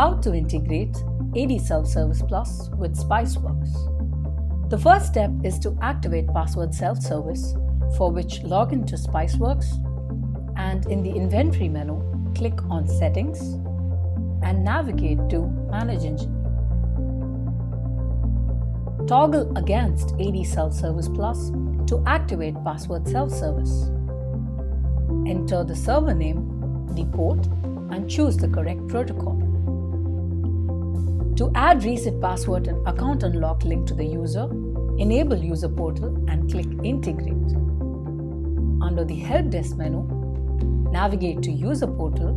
How to integrate AD Self Service Plus with Spiceworks. The first step is to activate Password Self Service, for which log into Spiceworks and in the inventory menu, click on Settings and navigate to Manage Engine. Toggle against AD Self Service Plus to activate Password Self Service. Enter the server name, the port, and choose the correct protocol. To add reset password and account unlock link to the user, enable user portal and click integrate. Under the help desk menu, navigate to user portal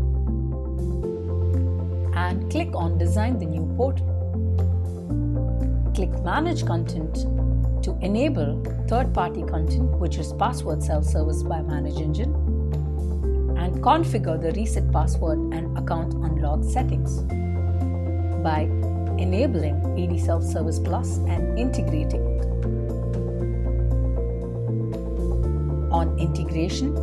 and click on design the new portal. Click manage content to enable third party content which is password self service by manage engine and configure the reset password and account unlock settings by enabling AD Self Service Plus and integrating it. On integration,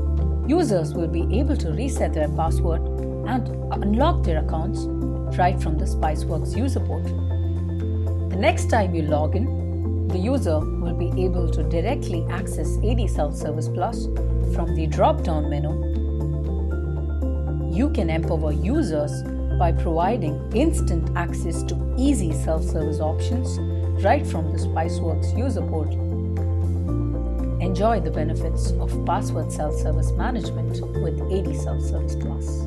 users will be able to reset their password and unlock their accounts right from the Spiceworks user portal. The next time you log in, the user will be able to directly access AD Self Service Plus from the drop down menu you can empower users by providing instant access to easy self service options right from the Spiceworks user portal. Enjoy the benefits of password self service management with AD Self Service Plus.